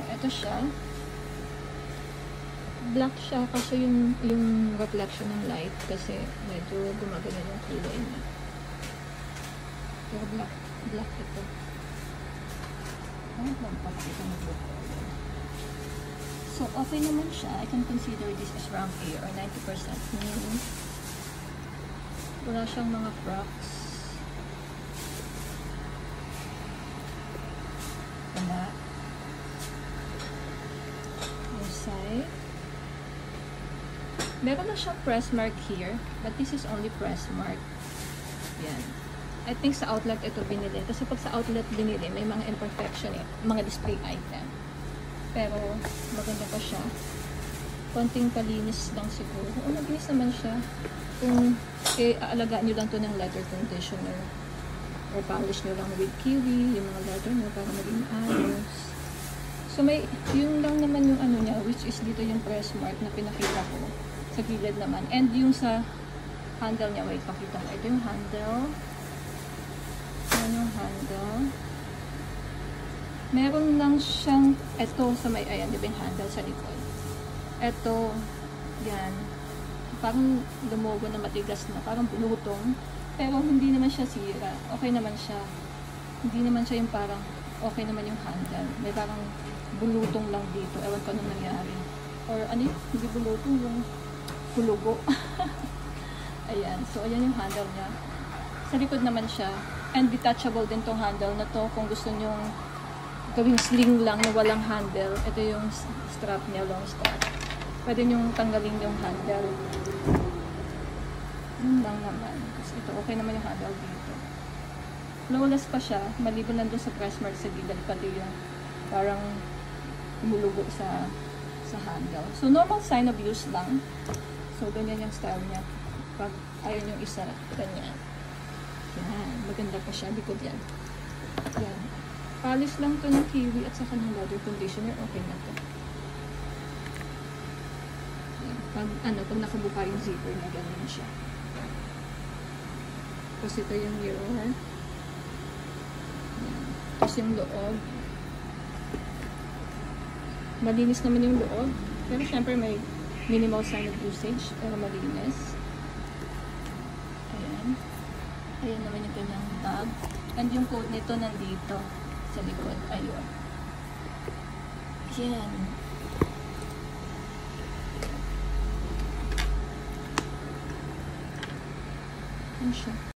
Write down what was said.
Ito siya. Black siya kasi yung, yung reflection ng light kasi medyo gumagana yung kulay niya. Pero black, black ito. Ano ng So, okay naman siya. I can consider this as rank A or 90%. Meaning, wala siyang mga cracks. Meron na siyang press mark here, but this is only press mark. Yan. I think sa outlet ito binili. Kasi pag sa outlet binili, may mga imperfection eh. Mga display item. Pero, maganda pa siya. Konting palinis lang siguro. O, naglinis naman siya. Kung eh, aalagaan nyo lang to ng leather conditioner. Or polish nyo lang with kiwi, yung mga leather nyo para maging ayos. So, may, yun lang naman yung ano niya, which is dito yung press mark na pinakita ko sa gilid naman. And yung sa handle niya, wait, pakita ko. Ito yung handle. Yan yung handle. Meron lang siyang, ito sa may, ayan, di ba yung handle sa likod. Ito, yan. Parang lumogo na matigas na, parang bulutong. Pero hindi naman siya sira. Okay naman siya. Hindi naman siya yung parang, okay naman yung handle. May parang bulutong lang dito. Ewan ko anong nangyari. Or ano yun? Hindi bulutong, yung hulugo. ayan. So, ayan yung handle niya. Sa likod naman siya. And detachable din tong handle na to kung gusto nyong gawing sling lang na walang handle. Ito yung strap niya, long strap. Pwede nyong tanggalin yung handle. Yun lang naman. Kasi ito, okay naman yung handle dito. Flawless pa siya. Maliban lang doon sa press mark sa gilid. Pati yung parang umulugo sa sa handle. So, normal sign of use lang. So, ganyan yung style niya. Pag ayaw yung isa, ganyan. Yan. Maganda pa siya. Likod yan. Yan. Polish lang to ng kiwi at saka ng leather conditioner. Okay na to. Yan. Pag, ano, pag nakabuka yung zipper niya, ganyan siya. Tapos ito yung mirror. Yan. Tapos yung loob. Malinis naman yung loob. Pero syempre may minimal sign of usage. Pero malinis. Ayan. Ayan naman yung kanyang tag. And yung code nito nandito sa likod. Ayun. Yan. Yan siya.